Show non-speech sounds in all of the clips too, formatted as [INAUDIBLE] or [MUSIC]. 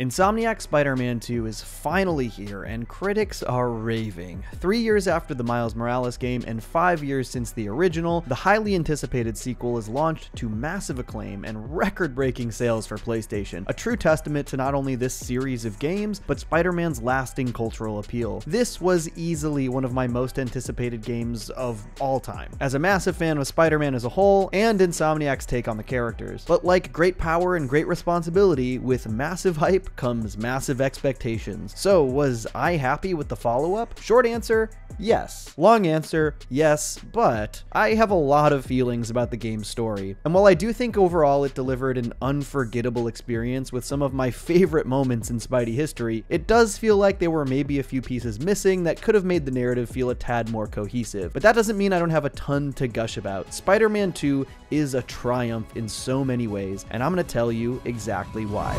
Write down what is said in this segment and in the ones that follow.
Insomniac Spider-Man 2 is finally here, and critics are raving. Three years after the Miles Morales game and five years since the original, the highly anticipated sequel is launched to massive acclaim and record-breaking sales for PlayStation, a true testament to not only this series of games, but Spider-Man's lasting cultural appeal. This was easily one of my most anticipated games of all time, as a massive fan of Spider-Man as a whole, and Insomniac's take on the characters. But like great power and great responsibility, with massive hype comes massive expectations. So, was I happy with the follow up? Short answer, yes. Long answer, yes, but I have a lot of feelings about the game's story. And while I do think overall it delivered an unforgettable experience with some of my favorite moments in Spidey history, it does feel like there were maybe a few pieces missing that could have made the narrative feel a tad more cohesive. But that doesn't mean I don't have a ton to gush about. Spider Man 2 is a triumph in so many ways, and I'm gonna tell you exactly why.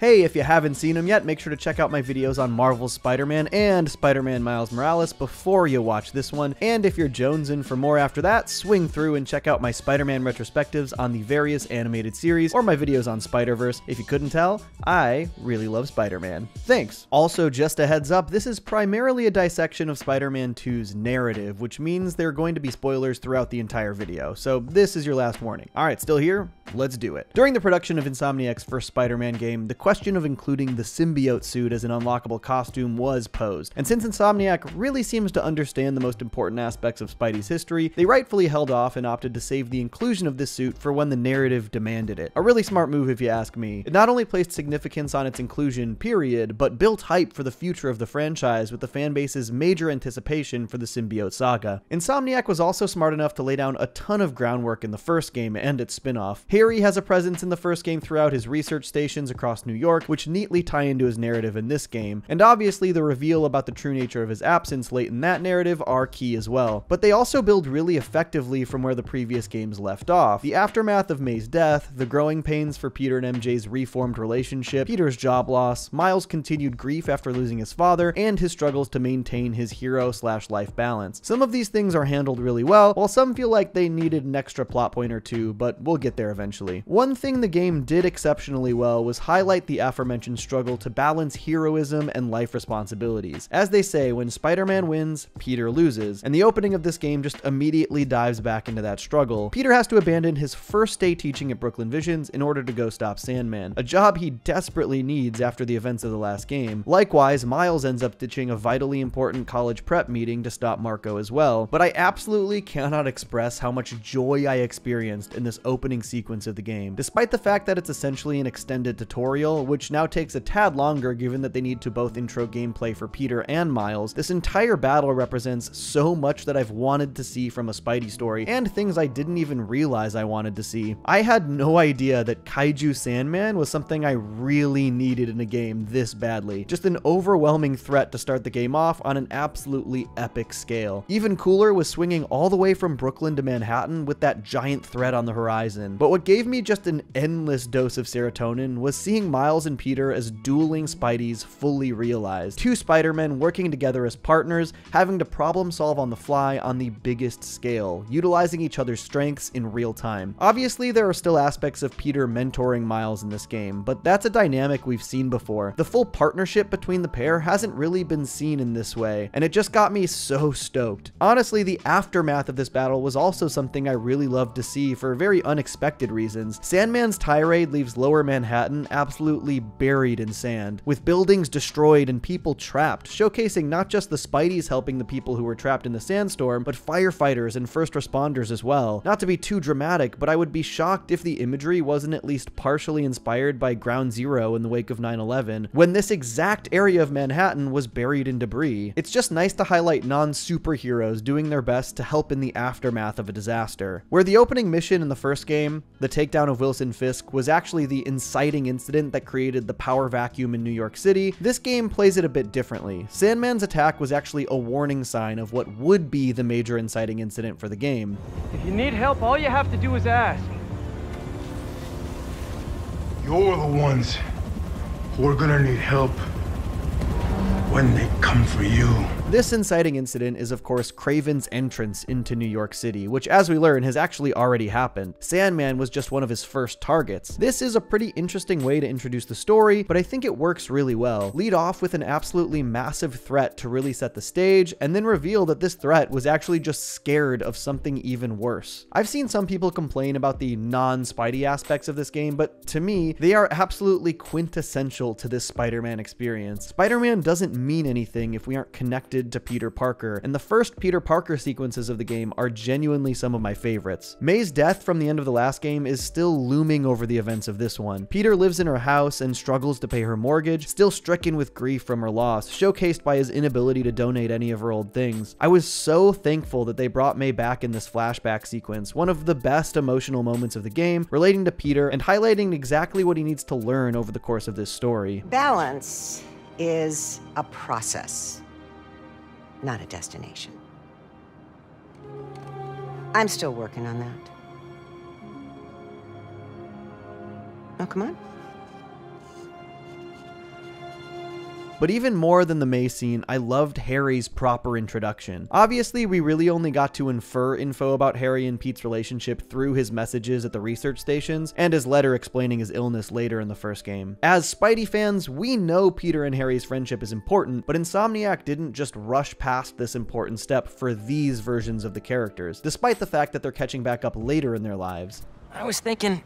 Hey, if you haven't seen them yet, make sure to check out my videos on Marvel's Spider-Man and Spider-Man Miles Morales before you watch this one. And if you're jonesing for more after that, swing through and check out my Spider-Man retrospectives on the various animated series or my videos on Spider-Verse. If you couldn't tell, I really love Spider-Man. Thanks. Also, just a heads up, this is primarily a dissection of Spider-Man 2's narrative, which means there are going to be spoilers throughout the entire video. So this is your last warning. All right, still here? Let's do it. During the production of Insomniac's first Spider-Man game, the question of including the symbiote suit as an unlockable costume was posed. And since Insomniac really seems to understand the most important aspects of Spidey's history, they rightfully held off and opted to save the inclusion of this suit for when the narrative demanded it. A really smart move if you ask me. It not only placed significance on its inclusion, period, but built hype for the future of the franchise with the fanbase's major anticipation for the symbiote saga. Insomniac was also smart enough to lay down a ton of groundwork in the first game and its spin-off. Harry has a presence in the first game throughout his research stations across New York, which neatly tie into his narrative in this game, and obviously the reveal about the true nature of his absence late in that narrative are key as well. But they also build really effectively from where the previous games left off. The aftermath of May's death, the growing pains for Peter and MJ's reformed relationship, Peter's job loss, Miles' continued grief after losing his father, and his struggles to maintain his hero slash life balance. Some of these things are handled really well, while some feel like they needed an extra plot point or two, but we'll get there eventually. One thing the game did exceptionally well was highlight the aforementioned struggle to balance heroism and life responsibilities. As they say, when Spider-Man wins, Peter loses, and the opening of this game just immediately dives back into that struggle. Peter has to abandon his first day teaching at Brooklyn Visions in order to go stop Sandman, a job he desperately needs after the events of the last game. Likewise, Miles ends up ditching a vitally important college prep meeting to stop Marko as well, but I absolutely cannot express how much joy I experienced in this opening sequence of the game despite the fact that it's essentially an extended tutorial, which now takes a tad longer given that they need to both intro gameplay for Peter and Miles. This entire battle represents so much that I've wanted to see from a Spidey story, and things I didn't even realize I wanted to see. I had no idea that Kaiju Sandman was something I really needed in a game this badly. Just an overwhelming threat to start the game off on an absolutely epic scale. Even cooler was swinging all the way from Brooklyn to Manhattan with that giant threat on the horizon. But what gave me just an endless dose of serotonin was seeing Miles and Peter as dueling Spideys fully realized. Two Spider-Men working together as partners, having to problem solve on the fly on the biggest scale, utilizing each other's strengths in real time. Obviously, there are still aspects of Peter mentoring Miles in this game, but that's a dynamic we've seen before. The full partnership between the pair hasn't really been seen in this way, and it just got me so stoked. Honestly, the aftermath of this battle was also something I really loved to see for very unexpected reasons. Sandman's tirade leaves lower Manhattan absolutely buried in sand, with buildings destroyed and people trapped, showcasing not just the Spideys helping the people who were trapped in the sandstorm, but firefighters and first responders as well. Not to be too dramatic, but I would be shocked if the imagery wasn't at least partially inspired by Ground Zero in the wake of 9-11, when this exact area of Manhattan was buried in debris. It's just nice to highlight non-superheroes doing their best to help in the aftermath of a disaster. Where the opening mission in the first game, the takedown of Wilson Fisk was actually the inciting incident that created the power vacuum in New York City, this game plays it a bit differently. Sandman's attack was actually a warning sign of what would be the major inciting incident for the game. If you need help, all you have to do is ask. You're the ones who are gonna need help when they come for you. This inciting incident is of course Kraven's entrance into New York City, which as we learn has actually already happened. Sandman was just one of his first targets. This is a pretty interesting way to introduce the story, but I think it works really well. Lead off with an absolutely massive threat to really set the stage, and then reveal that this threat was actually just scared of something even worse. I've seen some people complain about the non-Spidey aspects of this game, but to me, they are absolutely quintessential to this Spider-Man experience. Spider-Man doesn't mean anything if we aren't connected to Peter Parker, and the first Peter Parker sequences of the game are genuinely some of my favorites. May's death from the end of the last game is still looming over the events of this one. Peter lives in her house and struggles to pay her mortgage, still stricken with grief from her loss, showcased by his inability to donate any of her old things. I was so thankful that they brought May back in this flashback sequence, one of the best emotional moments of the game, relating to Peter and highlighting exactly what he needs to learn over the course of this story. Balance is a process, not a destination. I'm still working on that. Oh, come on. But even more than the May scene, I loved Harry's proper introduction. Obviously, we really only got to infer info about Harry and Pete's relationship through his messages at the research stations and his letter explaining his illness later in the first game. As Spidey fans, we know Peter and Harry's friendship is important, but Insomniac didn't just rush past this important step for these versions of the characters, despite the fact that they're catching back up later in their lives. I was thinking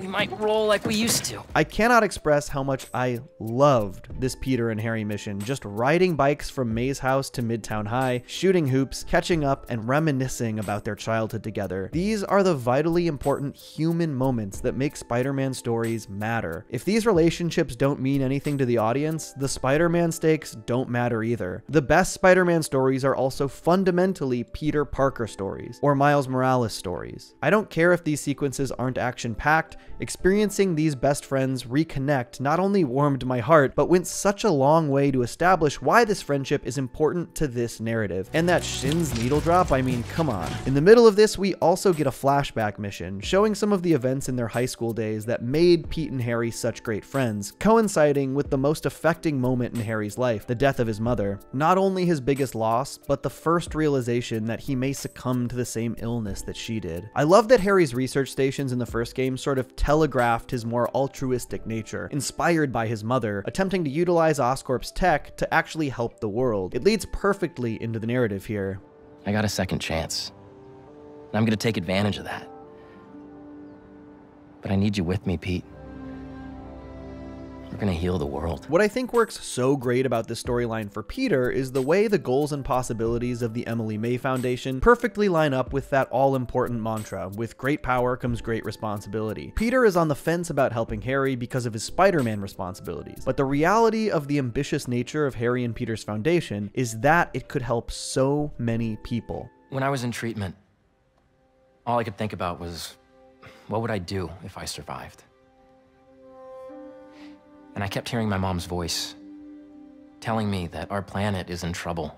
we might roll like we used to. I cannot express how much I loved this Peter and Harry mission. Just riding bikes from May's house to Midtown High, shooting hoops, catching up, and reminiscing about their childhood together. These are the vitally important human moments that make Spider-Man stories matter. If these relationships don't mean anything to the audience, the Spider-Man stakes don't matter either. The best Spider-Man stories are also fundamentally Peter Parker stories, or Miles Morales stories. I don't care if these sequences aren't action-packed, experiencing these best friends reconnect not only warmed my heart, but went such a long way to establish why this friendship is important to this narrative. And that Shins' needle drop, I mean, come on. In the middle of this, we also get a flashback mission, showing some of the events in their high school days that made Pete and Harry such great friends, coinciding with the most affecting moment in Harry's life, the death of his mother. Not only his biggest loss, but the first realization that he may succumb to the same illness that she did. I love that Harry's research stations in the first game sort of telegraphed his more altruistic nature, inspired by his mother, attempting to utilize Oscorp's tech to actually help the world. It leads perfectly into the narrative here. I got a second chance. And I'm gonna take advantage of that. But I need you with me, Pete. We're gonna heal the world. What I think works so great about this storyline for Peter is the way the goals and possibilities of the Emily May Foundation perfectly line up with that all important mantra with great power comes great responsibility. Peter is on the fence about helping Harry because of his Spider Man responsibilities, but the reality of the ambitious nature of Harry and Peter's foundation is that it could help so many people. When I was in treatment, all I could think about was what would I do if I survived? And I kept hearing my mom's voice, telling me that our planet is in trouble.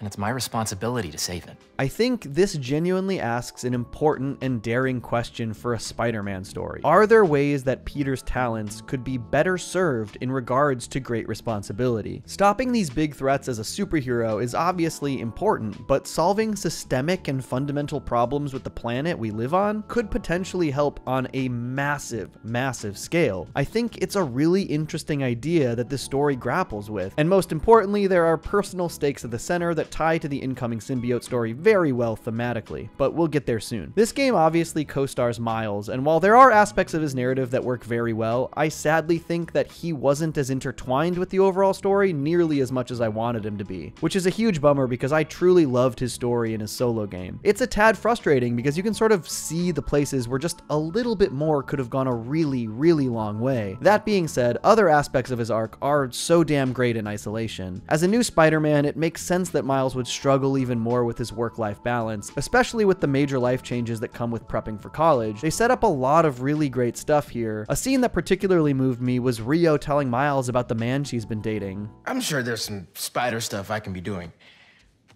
And it's my responsibility to save it. I think this genuinely asks an important and daring question for a Spider Man story. Are there ways that Peter's talents could be better served in regards to great responsibility? Stopping these big threats as a superhero is obviously important, but solving systemic and fundamental problems with the planet we live on could potentially help on a massive, massive scale. I think it's a really interesting idea that this story grapples with, and most importantly, there are personal stakes at the center that tie to the incoming symbiote story very well thematically, but we'll get there soon. This game obviously co-stars Miles, and while there are aspects of his narrative that work very well, I sadly think that he wasn't as intertwined with the overall story nearly as much as I wanted him to be, which is a huge bummer because I truly loved his story in his solo game. It's a tad frustrating because you can sort of see the places where just a little bit more could have gone a really, really long way. That being said, other aspects of his arc are so damn great in isolation. As a new Spider-Man, it makes sense that Miles would struggle even more with his work-life balance, especially with the major life changes that come with prepping for college. They set up a lot of really great stuff here. A scene that particularly moved me was Rio telling Miles about the man she's been dating. I'm sure there's some spider stuff I can be doing.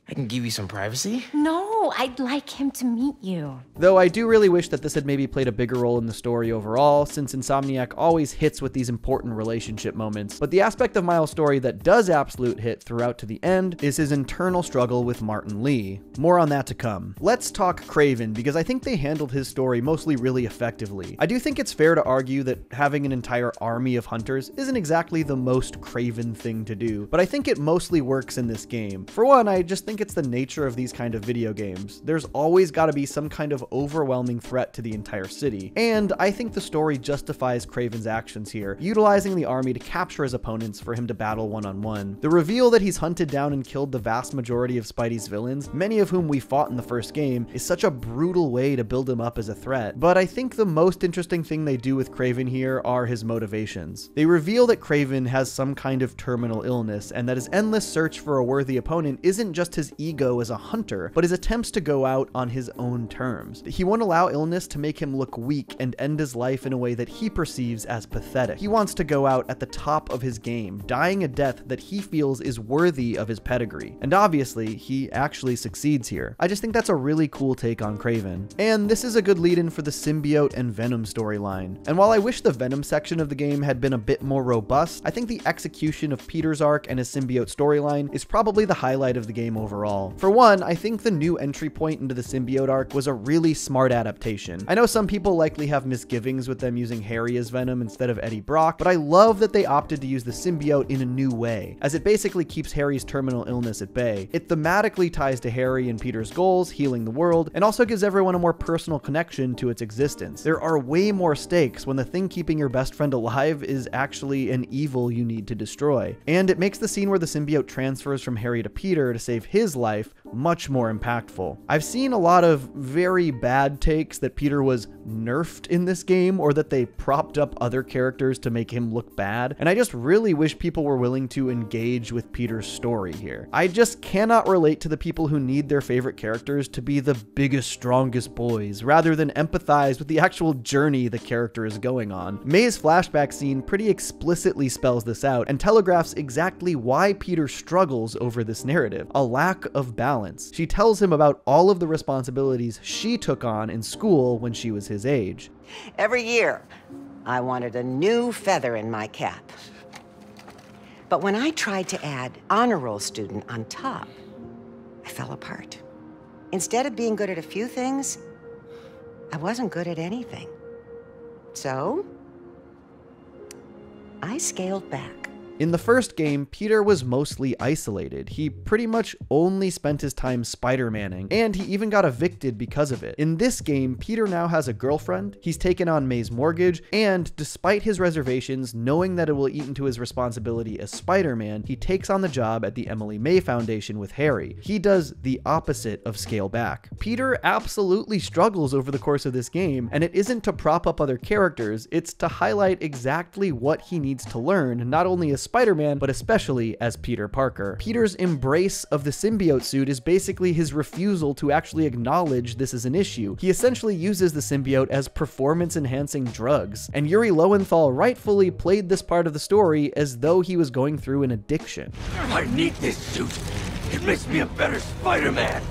I can give you some privacy. No, No, I'd like him to meet you. Though I do really wish that this had maybe played a bigger role in the story overall, since Insomniac always hits with these important relationship moments. But the aspect of Miles' story that does absolute hit throughout to the end is his internal struggle with Martin Li. More on that to come. Let's talk Kraven, because I think they handled his story mostly really effectively. I do think it's fair to argue that having an entire army of hunters isn't exactly the most Kraven thing to do, but I think it mostly works in this game. For one, I just think it's the nature of these kind of video games. There's always got to be some kind of overwhelming threat to the entire city, and I think the story justifies Kraven's actions here, utilizing the army to capture his opponents for him to battle one-on-one. The reveal that he's hunted down and killed the vast majority of Spidey's villains, many of whom we fought in the first game, is such a brutal way to build him up as a threat. But I think the most interesting thing they do with Kraven here are his motivations. They reveal that Kraven has some kind of terminal illness, and that his endless search for a worthy opponent isn't just his ego as a hunter, but his attempts to go out on his own terms. He won't allow illness to make him look weak and end his life in a way that he perceives as pathetic. He wants to go out at the top of his game, dying a death that he feels is worthy of his pedigree. And obviously, he actually succeeds here. I just think that's a really cool take on Kraven. And this is a good lead in for the symbiote and Venom storyline. And while I wish the Venom section of the game had been a bit more robust, I think the execution of Peter's arc and his symbiote storyline is probably the highlight of the game overall. For one, I think the new entry point into the symbiote arc was a really smart adaptation. I know some people likely have misgivings with them using Harry as Venom instead of Eddie Brock, but I love that they opted to use the symbiote in a new way, as it basically keeps Harry's terminal illness at bay. It thematically ties to Harry and Peter's goals, healing the world, and also gives everyone a more personal connection to its existence. There are way more stakes when the thing keeping your best friend alive is actually an evil you need to destroy. And it makes the scene where the symbiote transfers from Harry to Peter to save his life much more impactful. I've seen a lot of very bad takes that Peter was nerfed in this game or that they propped up other characters to make him look bad, and I just really wish people were willing to engage with Peter's story here. I just cannot relate to the people who need their favorite characters to be the biggest, strongest boys, rather than empathize with the actual journey the character is going on. May's flashback scene pretty explicitly spells this out and telegraphs exactly why Peter struggles over this narrative a lack of balance. She tells him about all of the responsibilities she took on in school when she was his age. Every year, I wanted a new feather in my cap. But when I tried to add honor roll student on top, I fell apart. Instead of being good at a few things, I wasn't good at anything. So, I scaled back. In the first game, Peter was mostly isolated. He pretty much only spent his time Spider-Manning, and he even got evicted because of it. In this game, Peter now has a girlfriend, he's taken on May's mortgage, and despite his reservations, knowing that it will eat into his responsibility as Spider-Man, he takes on the job at the Emily May Foundation with Harry. He does the opposite of scale back. Peter absolutely struggles over the course of this game, and it isn't to prop up other characters, it's to highlight exactly what he needs to learn, not only as Spider-Man, but especially as Peter Parker. Peter's embrace of the symbiote suit is basically his refusal to actually acknowledge this is an issue. He essentially uses the symbiote as performance-enhancing drugs, and Yuri Lowenthal rightfully played this part of the story as though he was going through an addiction. I need this suit. It makes me a better Spider-Man.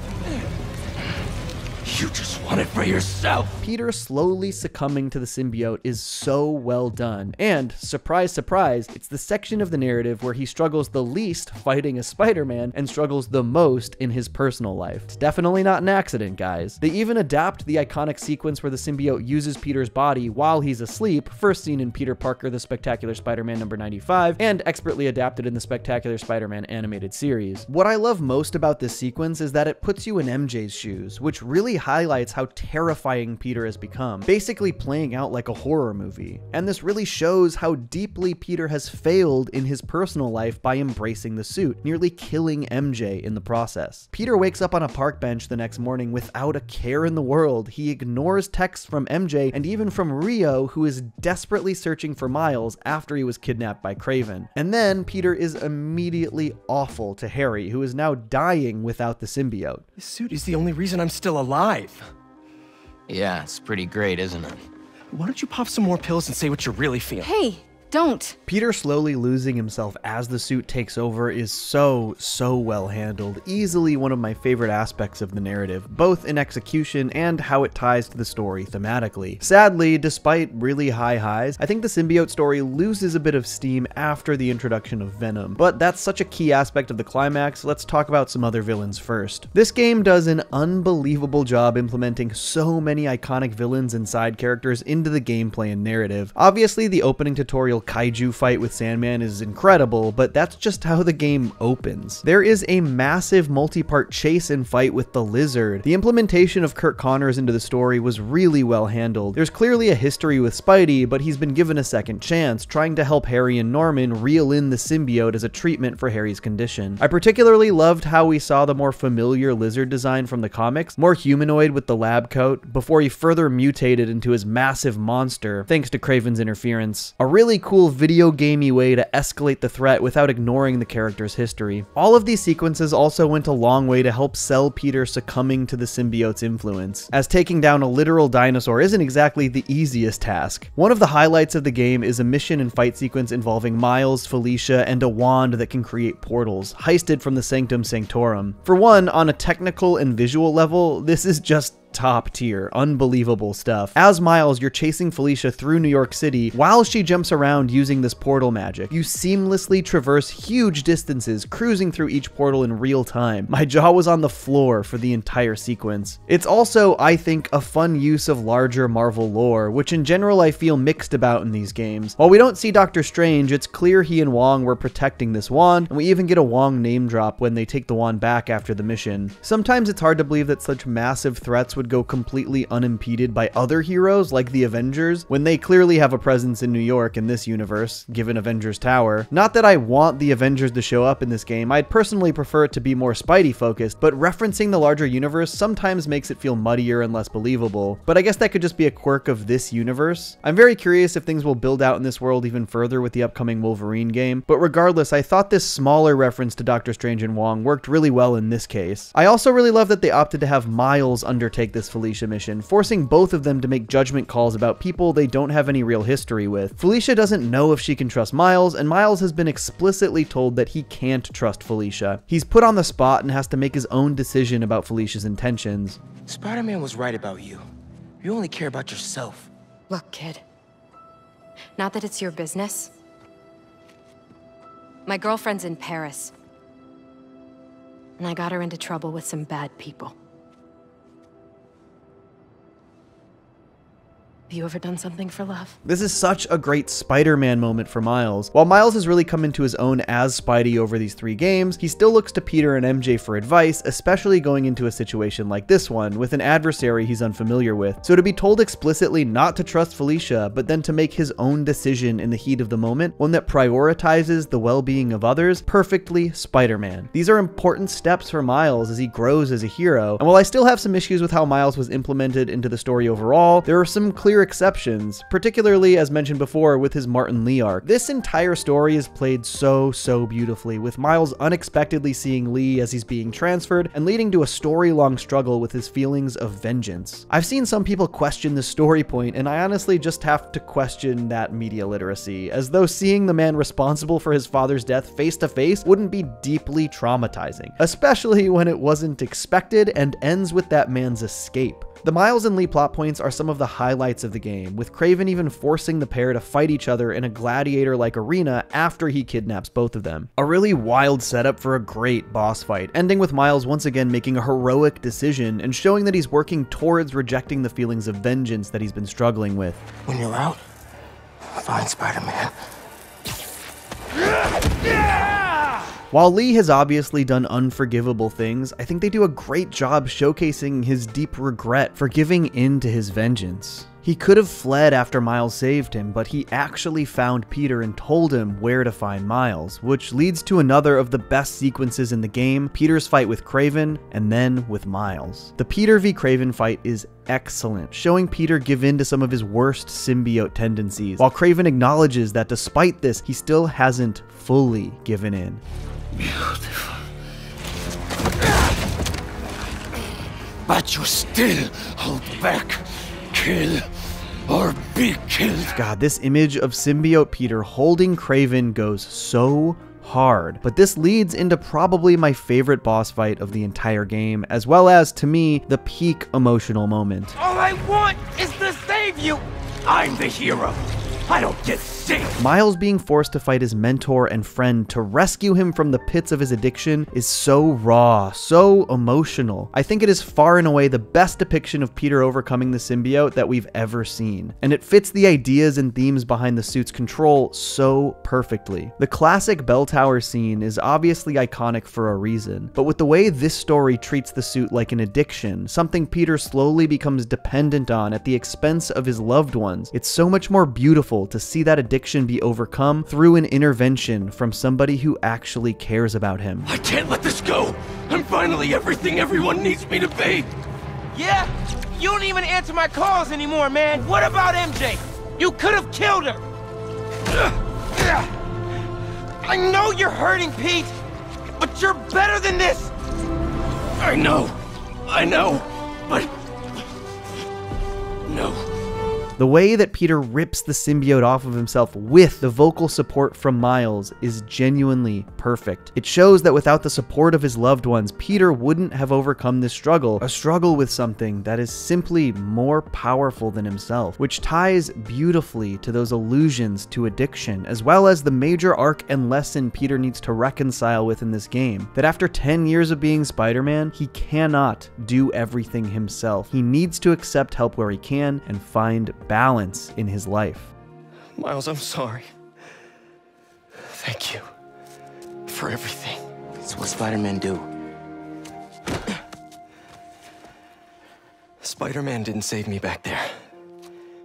You just want it for yourself. Peter slowly succumbing to the symbiote is so well done. And, surprise, surprise, it's the section of the narrative where he struggles the least fighting a Spider Man and struggles the most in his personal life. It's definitely not an accident, guys. They even adapt the iconic sequence where the symbiote uses Peter's body while he's asleep, first seen in Peter Parker The Spectacular Spider Man number 95, and expertly adapted in the Spectacular Spider Man animated series. What I love most about this sequence is that it puts you in MJ's shoes, which really highlights how terrifying Peter has become, basically playing out like a horror movie. And this really shows how deeply Peter has failed in his personal life by embracing the suit, nearly killing MJ in the process. Peter wakes up on a park bench the next morning without a care in the world. He ignores texts from MJ and even from Rio, who is desperately searching for Miles after he was kidnapped by Kraven. And then Peter is immediately awful to Harry, who is now dying without the symbiote. This suit is the only reason I'm still alive. Yeah, it's pretty great, isn't it? Why don't you pop some more pills and say what you're really feeling? Hey, Don't. Peter slowly losing himself as the suit takes over is so, so well handled. Easily one of my favorite aspects of the narrative, both in execution and how it ties to the story thematically. Sadly, despite really high highs, I think the symbiote story loses a bit of steam after the introduction of Venom. But that's such a key aspect of the climax, let's talk about some other villains first. This game does an unbelievable job implementing so many iconic villains and side characters into the gameplay and narrative. Obviously, the opening tutorial kaiju fight with Sandman is incredible, but that's just how the game opens. There is a massive multi-part chase and fight with the Lizard. The implementation of Curt Connors into the story was really well handled. There's clearly a history with Spidey, but he's been given a second chance, trying to help Harry and Norman reel in the symbiote as a treatment for Harry's condition. I particularly loved how we saw the more familiar Lizard design from the comics, more humanoid with the lab coat, before he further mutated into his massive monster, thanks to Kraven's interference. A really cool video gamey way to escalate the threat without ignoring the character's history. All of these sequences also went a long way to help sell Peter succumbing to the symbiote's influence, as taking down a literal dinosaur isn't exactly the easiest task. One of the highlights of the game is a mission and fight sequence involving Miles, Felicia, and a wand that can create portals, heisted from the Sanctum Sanctorum. For one, on a technical and visual level, this is just top tier, unbelievable stuff. As Miles, you're chasing Felicia through New York City while she jumps around using this portal magic. You seamlessly traverse huge distances, cruising through each portal in real time. My jaw was on the floor for the entire sequence. It's also, I think, a fun use of larger Marvel lore, which in general I feel mixed about in these games. While we don't see Doctor Strange, it's clear he and Wong were protecting this wand, and we even get a Wong name drop when they take the wand back after the mission. Sometimes it's hard to believe that such massive threats would go completely unimpeded by other heroes like the Avengers when they clearly have a presence in New York in this universe, given Avengers Tower. Not that I want the Avengers to show up in this game, I'd personally prefer it to be more Spidey focused, but referencing the larger universe sometimes makes it feel muddier and less believable. But I guess that could just be a quirk of this universe. I'm very curious if things will build out in this world even further with the upcoming Wolverine game, but regardless, I thought this smaller reference to Doctor Strange and Wong worked really well in this case. I also really love that they opted to have Miles undertake this Felicia mission, forcing both of them to make judgment calls about people they don't have any real history with. Felicia doesn't know if she can trust Miles, and Miles has been explicitly told that he can't trust Felicia. He's put on the spot and has to make his own decision about Felicia's intentions. Spider-Man was right about you. You only care about yourself. Look, kid. Not that it's your business. My girlfriend's in Paris. And I got her into trouble with some bad people. Have you ever done something for love? This is such a great Spider-Man moment for Miles. While Miles has really come into his own as Spidey over these three games, he still looks to Peter and MJ for advice, especially going into a situation like this one, with an adversary he's unfamiliar with. So to be told explicitly not to trust Felicia, but then to make his own decision in the heat of the moment, one that prioritizes the well-being of others, perfectly Spider-Man. These are important steps for Miles as he grows as a hero, and while I still have some issues with how Miles was implemented into the story overall, there are some clear exceptions, particularly as mentioned before with his Martin Li arc. This entire story is played so, so beautifully, with Miles unexpectedly seeing Li as he's being transferred and leading to a story-long struggle with his feelings of vengeance. I've seen some people question the story point, and I honestly just have to question that media literacy, as though seeing the man responsible for his father's death face to face wouldn't be deeply traumatizing, especially when it wasn't expected and ends with that man's escape. The Miles and Li plot points are some of the highlights of the game, with Kraven even forcing the pair to fight each other in a gladiator-like arena after he kidnaps both of them. A really wild setup for a great boss fight, ending with Miles once again making a heroic decision and showing that he's working towards rejecting the feelings of vengeance that he's been struggling with. When you're out, find Spider-Man. While Li has obviously done unforgivable things, I think they do a great job showcasing his deep regret for giving in to his vengeance. He could have fled after Miles saved him, but he actually found Peter and told him where to find Miles, which leads to another of the best sequences in the game, Peter's fight with Kraven, and then with Miles. The Peter v Kraven fight is excellent, showing Peter give in to some of his worst symbiote tendencies, while Kraven acknowledges that despite this, he still hasn't fully given in. Beautiful. But you still hold back. Kill or be killed. God, this image of symbiote Peter holding Kraven goes so hard. But this leads into probably my favorite boss fight of the entire game, as well as, to me, the peak emotional moment. All I want is to save you. I'm the hero. I don't get. Miles being forced to fight his mentor and friend to rescue him from the pits of his addiction is so raw, so emotional. I think it is far and away the best depiction of Peter overcoming the symbiote that we've ever seen. And it fits the ideas and themes behind the suit's control so perfectly. The classic bell tower scene is obviously iconic for a reason, but with the way this story treats the suit like an addiction, something Peter slowly becomes dependent on at the expense of his loved ones, it's so much more beautiful to see that addiction be overcome through an intervention from somebody who actually cares about him. I can't let this go. I'm finally everything everyone needs me to be. Yeah? You don't even answer my calls anymore, man. What about MJ? You could have killed her. I know you're hurting, Pete, but you're better than this. I know. I know. But. No. The way that Peter rips the symbiote off of himself with the vocal support from Miles is genuinely perfect. It shows that without the support of his loved ones, Peter wouldn't have overcome this struggle, a struggle with something that is simply more powerful than himself, which ties beautifully to those allusions to addiction, as well as the major arc and lesson Peter needs to reconcile with in this game. That after 10 years of being Spider Man, he cannot do everything himself. He needs to accept help where he can and find balance in his life. Miles, I'm sorry. Thank you for everything. It's what Spider-Man do. Spider-Man didn't save me back there.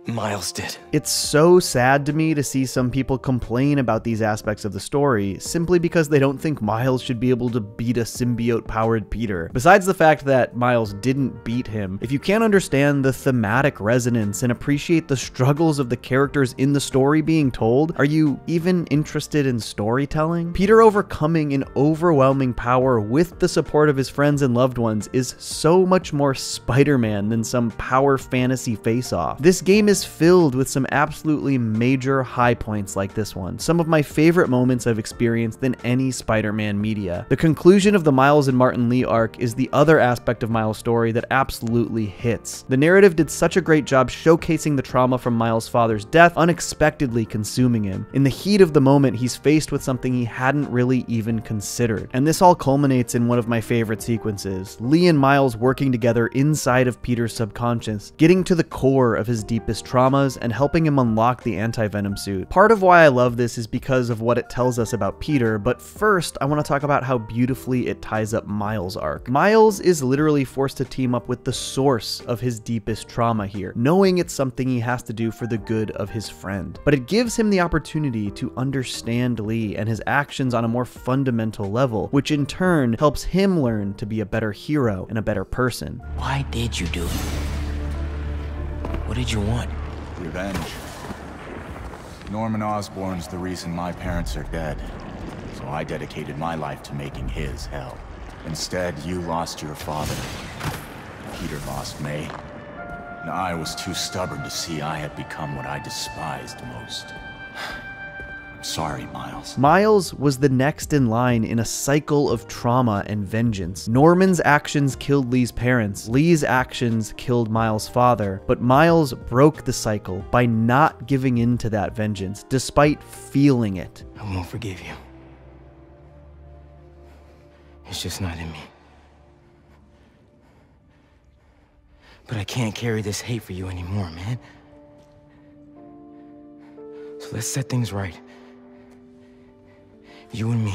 Miles did. It's so sad to me to see some people complain about these aspects of the story simply because they don't think Miles should be able to beat a symbiote powered Peter. Besides the fact that Miles didn't beat him, if you can't understand the thematic resonance and appreciate the struggles of the characters in the story being told, are you even interested in storytelling? Peter overcoming an overwhelming power with the support of his friends and loved ones is so much more Spider Man than some power fantasy face off. This game is filled with some absolutely major high points like this one, some of my favorite moments I've experienced in any Spider-Man media. The conclusion of the Miles and Martin Li arc is the other aspect of Miles' story that absolutely hits. The narrative did such a great job showcasing the trauma from Miles' father's death, unexpectedly consuming him. In the heat of the moment, he's faced with something he hadn't really even considered. And this all culminates in one of my favorite sequences, Li and Miles working together inside of Peter's subconscious, getting to the core of his deepest traumas and helping him unlock the anti-venom suit. Part of why I love this is because of what it tells us about Peter, but first I want to talk about how beautifully it ties up Miles' arc. Miles is literally forced to team up with the source of his deepest trauma here, knowing it's something he has to do for the good of his friend. But it gives him the opportunity to understand Li and his actions on a more fundamental level, which in turn helps him learn to be a better hero and a better person. Why did you do it? What did you want? Revenge. Norman Osborn's the reason my parents are dead. So I dedicated my life to making his hell. Instead, you lost your father. Peter lost May. And I was too stubborn to see I had become what I despised most. I'm sorry, Miles. Miles was the next in line in a cycle of trauma and vengeance. Norman's actions killed Li's parents, Li's actions killed Miles' father, but Miles broke the cycle by not giving in to that vengeance, despite feeling it. I won't forgive you. It's just not in me. But I can't carry this hate for you anymore, man. So let's set things right. You and me.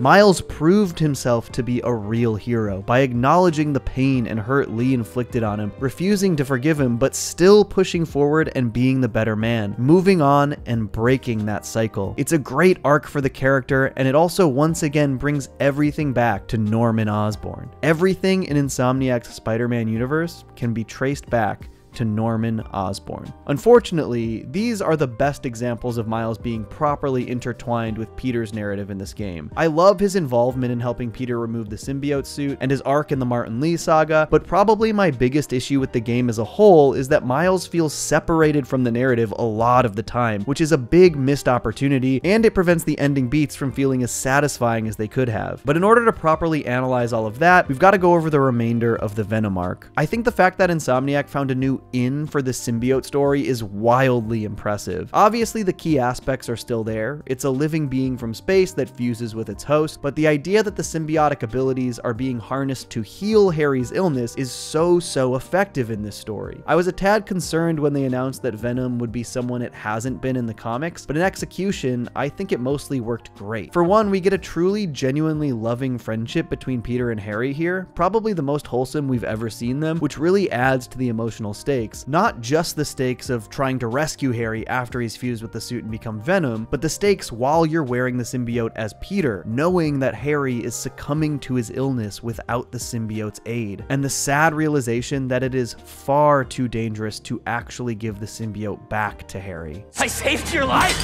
Miles proved himself to be a real hero by acknowledging the pain and hurt Li inflicted on him, refusing to forgive him, but still pushing forward and being the better man, moving on and breaking that cycle. It's a great arc for the character, and it also once again brings everything back to Norman Osborn. Everything in Insomniac's Spider Man universe can be traced back to Norman Osborn. Unfortunately, these are the best examples of Miles being properly intertwined with Peter's narrative in this game. I love his involvement in helping Peter remove the symbiote suit and his arc in the Martin Li saga, but probably my biggest issue with the game as a whole is that Miles feels separated from the narrative a lot of the time, which is a big missed opportunity, and it prevents the ending beats from feeling as satisfying as they could have. But in order to properly analyze all of that, we've got to go over the remainder of the Venom arc. I think the fact that Insomniac found a new in for the symbiote story is wildly impressive. Obviously, the key aspects are still there. It's a living being from space that fuses with its host, but the idea that the symbiotic abilities are being harnessed to heal Harry's illness is so, so effective in this story. I was a tad concerned when they announced that Venom would be someone it hasn't been in the comics, but in execution, I think it mostly worked great. For one, we get a truly, genuinely loving friendship between Peter and Harry here, probably the most wholesome we've ever seen them, which really adds to the emotional stakes. Not just the stakes of trying to rescue Harry after he's fused with the suit and become Venom, but the stakes while you're wearing the symbiote as Peter, knowing that Harry is succumbing to his illness without the symbiote's aid, and the sad realization that it is far too dangerous to actually give the symbiote back to Harry. I saved your life!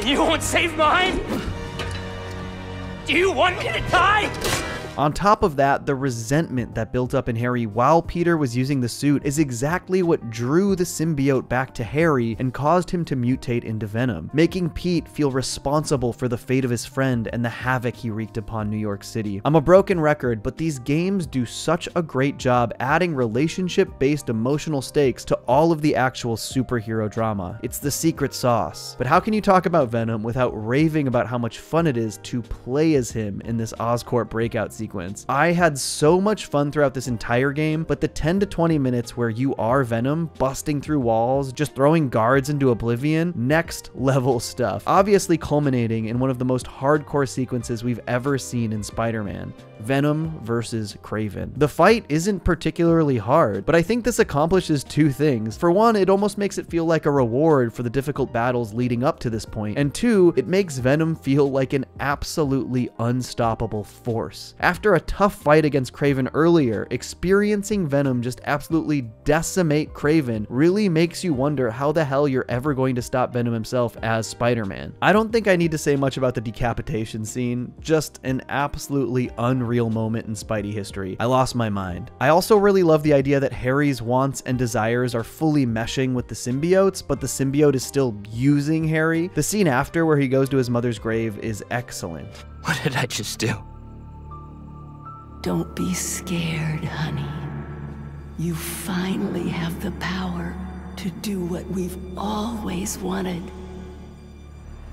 And you won't save mine? Do you want me to die? On top of that, the resentment that built up in Harry while Peter was using the suit is exactly what drew the symbiote back to Harry and caused him to mutate into Venom, making Pete feel responsible for the fate of his friend and the havoc he wreaked upon New York City. I'm a broken record, but these games do such a great job adding relationship-based emotional stakes to all of the actual superhero drama. It's the secret sauce. But how can you talk about Venom without raving about how much fun it is to play as him in this Oscorp breakout sequence? Sequence. I had so much fun throughout this entire game, but the 10 to 20 minutes where you are Venom, busting through walls, just throwing guards into oblivion, next [LAUGHS] level stuff. Obviously culminating in one of the most hardcore sequences we've ever seen in Spider-Man. Venom versus Kraven. The fight isn't particularly hard, but I think this accomplishes two things. For one, it almost makes it feel like a reward for the difficult battles leading up to this point. and two, it makes Venom feel like an absolutely unstoppable force. After a tough fight against Kraven earlier, experiencing Venom just absolutely decimate Kraven really makes you wonder how the hell you're ever going to stop Venom himself as Spider-Man. I don't think I need to say much about the decapitation scene, just an absolutely unreal real moment in Spidey history. I lost my mind. I also really love the idea that Harry's wants and desires are fully meshing with the symbiotes, but the symbiote is still using Harry. The scene after where he goes to his mother's grave is excellent. What did I just do? Don't be scared, honey. You finally have the power to do what we've always wanted.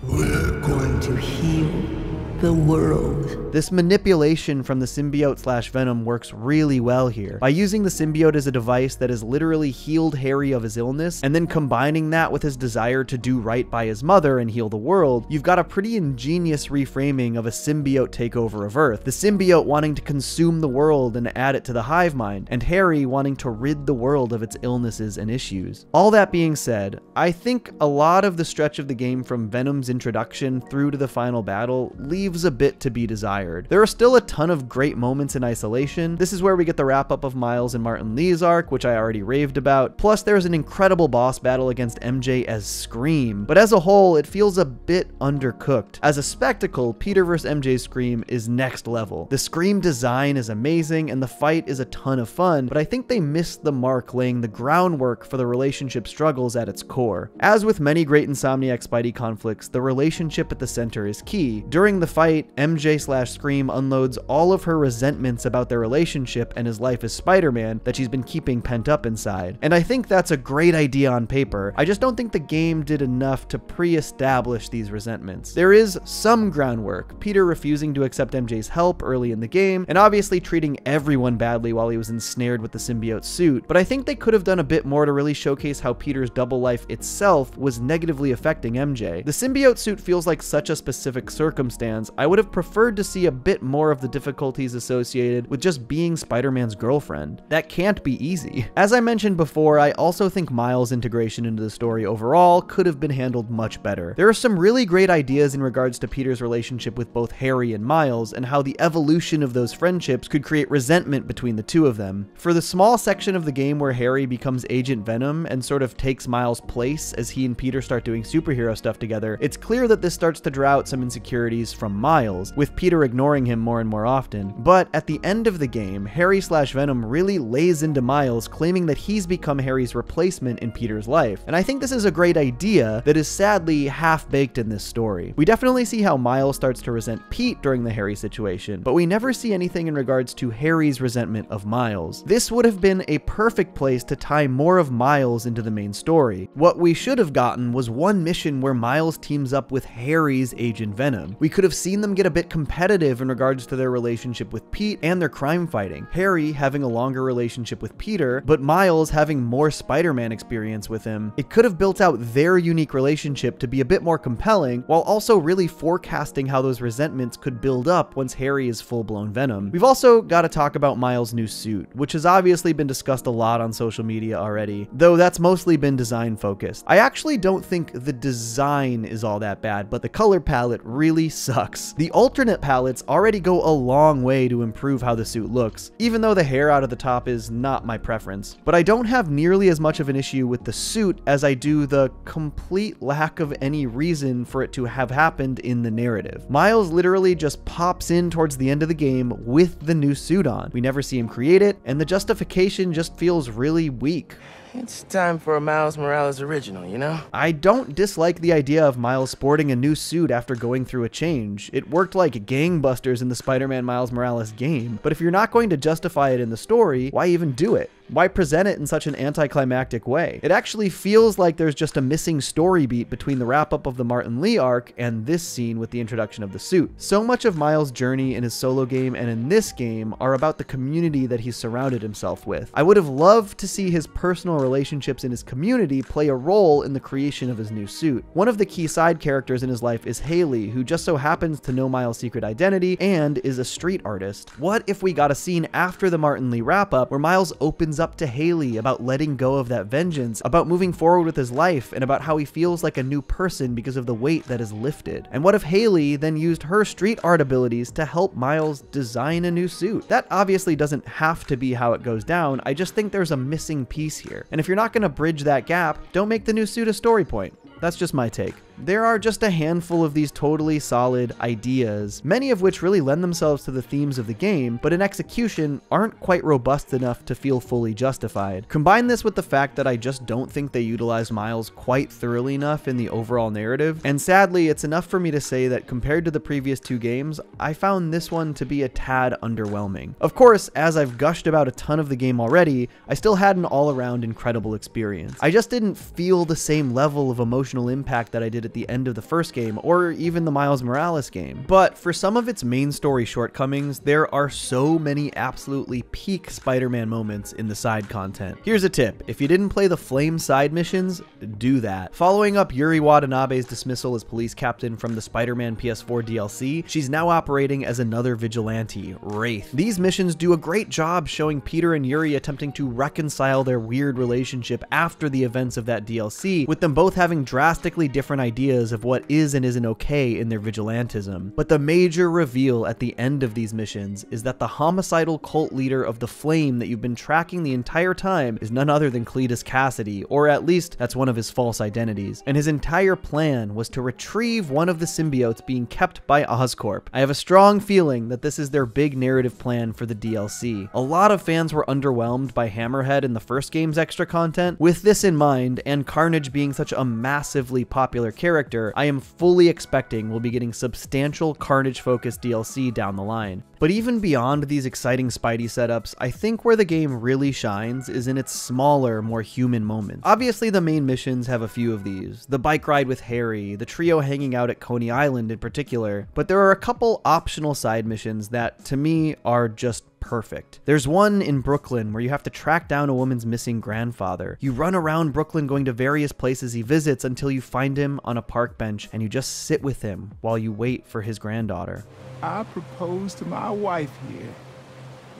We're going to heal the world. This manipulation from the symbiote slash Venom works really well here. By using the symbiote as a device that has literally healed Harry of his illness, and then combining that with his desire to do right by his mother and heal the world, you've got a pretty ingenious reframing of a symbiote takeover of Earth. The symbiote wanting to consume the world and add it to the hive mind, and Harry wanting to rid the world of its illnesses and issues. All that being said, I think a lot of the stretch of the game from Venom's introduction through to the final battle leaves leaves a bit to be desired. There are still a ton of great moments in isolation. This is where we get the wrap up of Miles and Martin Li's arc, which I already raved about. Plus, there's an incredible boss battle against MJ as Scream. But as a whole, it feels a bit undercooked. As a spectacle, Peter vs. MJ's Scream is next level. The Scream design is amazing, and the fight is a ton of fun, but I think they missed the mark laying the groundwork for the relationship struggles at its core. As with many great Insomniac Spidey conflicts, the relationship at the center is key. During the fight, MJ slash Scream unloads all of her resentments about their relationship and his life as Spider-Man that she's been keeping pent up inside. And I think that's a great idea on paper. I just don't think the game did enough to pre-establish these resentments. There is some groundwork, Peter refusing to accept MJ's help early in the game, and obviously treating everyone badly while he was ensnared with the symbiote suit, but I think they could have done a bit more to really showcase how Peter's double life itself was negatively affecting MJ. The symbiote suit feels like such a specific circumstance I would have preferred to see a bit more of the difficulties associated with just being Spider-Man's girlfriend. That can't be easy. As I mentioned before, I also think Miles' integration into the story overall could have been handled much better. There are some really great ideas in regards to Peter's relationship with both Harry and Miles, and how the evolution of those friendships could create resentment between the two of them. For the small section of the game where Harry becomes Agent Venom and sort of takes Miles' place as he and Peter start doing superhero stuff together, it's clear that this starts to draw out some insecurities from Miles, with Peter ignoring him more and more often. But at the end of the game, Harry slash Venom really lays into Miles, claiming that he's become Harry's replacement in Peter's life. And I think this is a great idea that is sadly half baked in this story. We definitely see how Miles starts to resent Pete during the Harry situation, but we never see anything in regards to Harry's resentment of Miles. This would have been a perfect place to tie more of Miles into the main story. What we should have gotten was one mission where Miles teams up with Harry's Agent Venom. We could have seen them get a bit competitive in regards to their relationship with Pete and their crime fighting. Harry having a longer relationship with Peter, but Miles having more Spider-Man experience with him. It could have built out their unique relationship to be a bit more compelling, while also really forecasting how those resentments could build up once Harry is full-blown Venom. We've also got to talk about Miles' new suit, which has obviously been discussed a lot on social media already, though that's mostly been design focused. I actually don't think the design is all that bad, but the color palette really [LAUGHS] sucks. The alternate palettes already go a long way to improve how the suit looks, even though the hair out of the top is not my preference. But I don't have nearly as much of an issue with the suit as I do the complete lack of any reason for it to have happened in the narrative. Miles literally just pops in towards the end of the game with the new suit on. We never see him create it, and the justification just feels really weak. It's time for a Miles Morales original, you know? I don't dislike the idea of Miles sporting a new suit after going through a change. It worked like gangbusters in the Spider-Man Miles Morales game, but if you're not going to justify it in the story, why even do it? Why present it in such an anticlimactic way? It actually feels like there's just a missing story beat between the wrap up of the Martin Li arc and this scene with the introduction of the suit. So much of Miles' journey in his solo game and in this game are about the community that he's surrounded himself with. I would have loved to see his personal relationships in his community play a role in the creation of his new suit. One of the key side characters in his life is Haley, who just so happens to know Miles' secret identity and is a street artist. What if we got a scene after the Martin Li wrap up where Miles opens up to Haley about letting go of that vengeance, about moving forward with his life, and about how he feels like a new person because of the weight that is lifted. And what if Haley then used her street art abilities to help Miles design a new suit? That obviously doesn't have to be how it goes down, I just think there's a missing piece here. And if you're not going to bridge that gap, don't make the new suit a story point. That's just my take. There are just a handful of these totally solid ideas, many of which really lend themselves to the themes of the game, but in execution aren't quite robust enough to feel fully justified. Combine this with the fact that I just don't think they utilize Miles quite thoroughly enough in the overall narrative, and sadly, it's enough for me to say that compared to the previous two games, I found this one to be a tad underwhelming. Of course, as I've gushed about a ton of the game already, I still had an all-around incredible experience. I just didn't feel the same level of emotional impact that I did at the end of the first game, or even the Miles Morales game. But for some of its main story shortcomings, there are so many absolutely peak Spider-Man moments in the side content. Here's a tip, if you didn't play the Flame side missions, do that. Following up Yuri Watanabe's dismissal as police captain from the Spider-Man PS4 DLC, she's now operating as another vigilante, Wraith. These missions do a great job showing Peter and Yuri attempting to reconcile their weird relationship after the events of that DLC, with them both having drastically different ideas of what is and isn't okay in their vigilantism. But the major reveal at the end of these missions is that the homicidal cult leader of the Flame that you've been tracking the entire time is none other than Cletus Kasady, or at least that's one of his false identities. And his entire plan was to retrieve one of the symbiotes being kept by Oscorp. I have a strong feeling that this is their big narrative plan for the DLC. A lot of fans were underwhelmed by Hammerhead in the first game's extra content. With this in mind, and Carnage being such a massively popular character, I am fully expecting we'll be getting substantial Carnage-focused DLC down the line. But even beyond these exciting Spidey setups, I think where the game really shines is in its smaller, more human moments. Obviously, the main missions have a few of these. The bike ride with Harry, the trio hanging out at Coney Island in particular, but there are a couple optional side missions that, to me, are just perfect. There's one in Brooklyn where you have to track down a woman's missing grandfather. You run around Brooklyn going to various places he visits until you find him on a park bench and you just sit with him while you wait for his granddaughter. I propose to my wife here,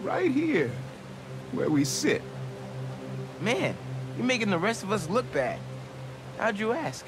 right here, where we sit. Man, you're making the rest of us look bad. How'd you ask?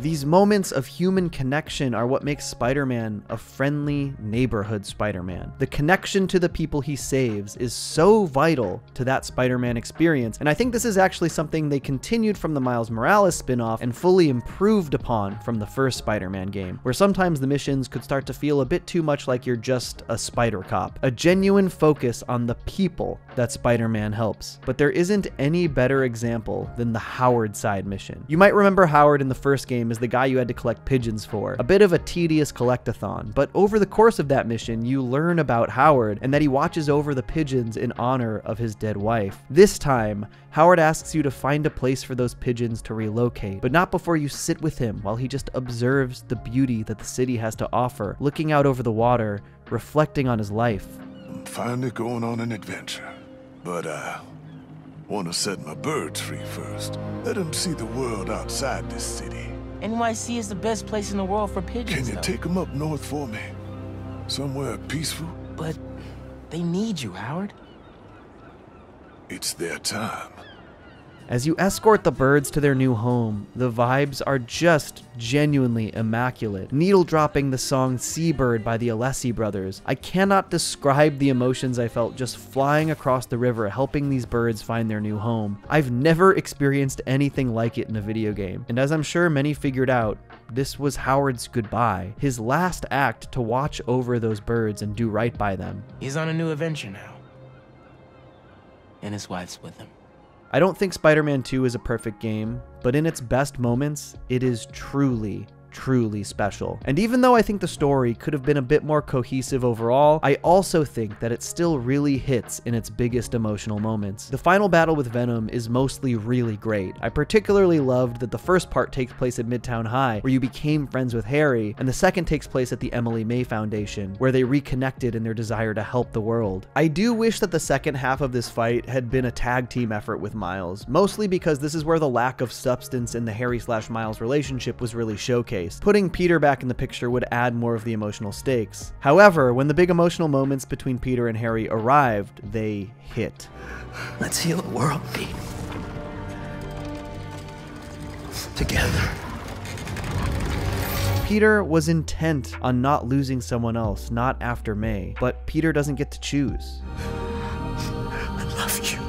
These moments of human connection are what makes Spider Man a friendly neighborhood Spider Man. The connection to the people he saves is so vital to that Spider Man experience, and I think this is actually something they continued from the Miles Morales spin off and fully improved upon from the first Spider Man game, where sometimes the missions could start to feel a bit too much like you're just a spider cop. A genuine focus on the people that Spider Man helps. But there isn't any better example than the Howard side mission. You might remember Howard in the first game is the guy you had to collect pigeons for. A bit of a tedious collectathon, but over the course of that mission, you learn about Howard and that he watches over the pigeons in honor of his dead wife. This time, Howard asks you to find a place for those pigeons to relocate, but not before you sit with him while he just observes the beauty that the city has to offer, looking out over the water, reflecting on his life. I'm finally going on an adventure, but I want to set my birds free first. Let them see the world outside this city. NYC is the best place in the world for pigeons, Can you though. take them up north for me? Somewhere peaceful? But they need you, Howard. It's their time. As you escort the birds to their new home, the vibes are just genuinely immaculate. Needle dropping the song Seabird by the Alessi brothers. I cannot describe the emotions I felt just flying across the river helping these birds find their new home. I've never experienced anything like it in a video game, and as I'm sure many figured out, this was Howard's goodbye, his last act to watch over those birds and do right by them. He's on a new adventure now. And his wife's with him. I don't think Spider Man 2 is a perfect game, but in its best moments, it is truly, truly special. And even though I think the story could have been a bit more cohesive overall, I also think that it still really hits in its biggest emotional moments. The final battle with Venom is mostly really great. I particularly loved that the first part takes place at Midtown High, where you became friends with Harry, and the second takes place at the Emily May Foundation, where they reconnected in their desire to help the world. I do wish that the second half of this fight had been a tag team effort with Miles, mostly because this is where the lack of substance in the Harry slash Miles relationship was really showcased. Putting Peter back in the picture would add more of the emotional stakes. However, when the big emotional moments between Peter and Harry arrived, they hit. Let's heal the world, Pete. Together. Peter was intent on not losing someone else, not after May, but Peter doesn't get to choose. I love you.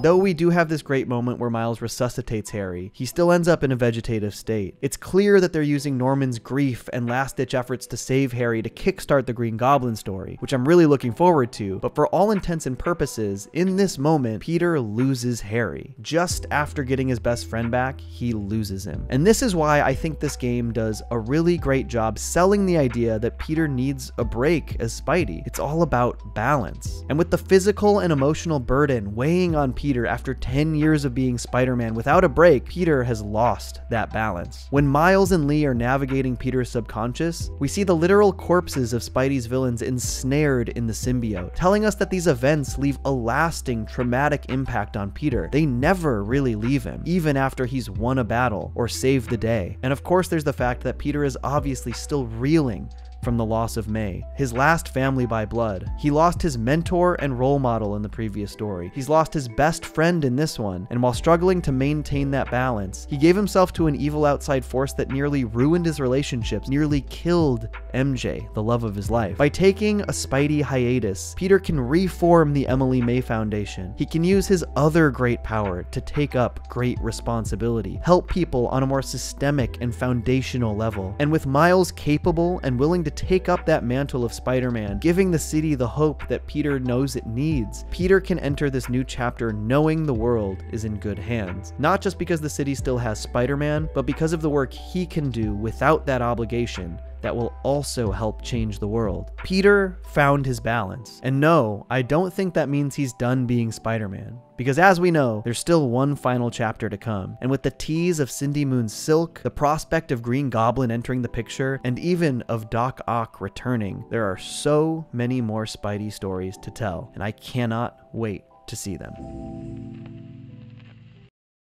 Though we do have this great moment where Miles resuscitates Harry, he still ends up in a vegetative state. It's clear that they're using Norman's grief and last ditch efforts to save Harry to kickstart the Green Goblin story, which I'm really looking forward to, but for all intents and purposes, in this moment, Peter loses Harry. Just after getting his best friend back, he loses him. And this is why I think this game does a really great job selling the idea that Peter needs a break as Spidey. It's all about balance. And with the physical and emotional burden weighing on Peter Peter after 10 years of being Spider Man without a break, Peter has lost that balance. When Miles and Li are navigating Peter's subconscious, we see the literal corpses of Spidey's villains ensnared in the symbiote, telling us that these events leave a lasting traumatic impact on Peter. They never really leave him, even after he's won a battle or saved the day. And of course, there's the fact that Peter is obviously still reeling from the loss of May, his last family by blood. He lost his mentor and role model in the previous story. He's lost his best friend in this one, and while struggling to maintain that balance, he gave himself to an evil outside force that nearly ruined his relationships, nearly killed MJ, the love of his life. By taking a Spidey hiatus, Peter can reform the Emily May Foundation. He can use his other great power to take up great responsibility, help people on a more systemic and foundational level. And with Miles capable and willing to take up that mantle of Spider-Man, giving the city the hope that Peter knows it needs. Peter can enter this new chapter knowing the world is in good hands. Not just because the city still has Spider-Man, but because of the work he can do without that obligation that will also help change the world. Peter found his balance. And no, I don't think that means he's done being Spider Man. Because as we know, there's still one final chapter to come. And with the tease of Cindy Moon's Silk, the prospect of Green Goblin entering the picture, and even of Doc Ock returning, there are so many more Spidey stories to tell. And I cannot wait to see them.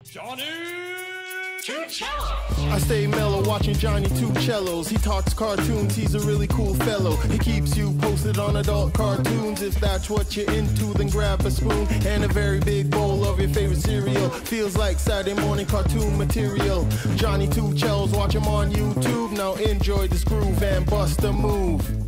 Johnny I stay mellow watching Johnny Two Cellos. He talks cartoons, he's a really cool fellow. He keeps you posted on adult cartoons. If that's what you're into, then grab a spoon and a very big bowl of your favorite cereal. Feels like Saturday morning cartoon material. Johnny Two Cellos, watch him on YouTube. Now enjoy this groove and bust a move.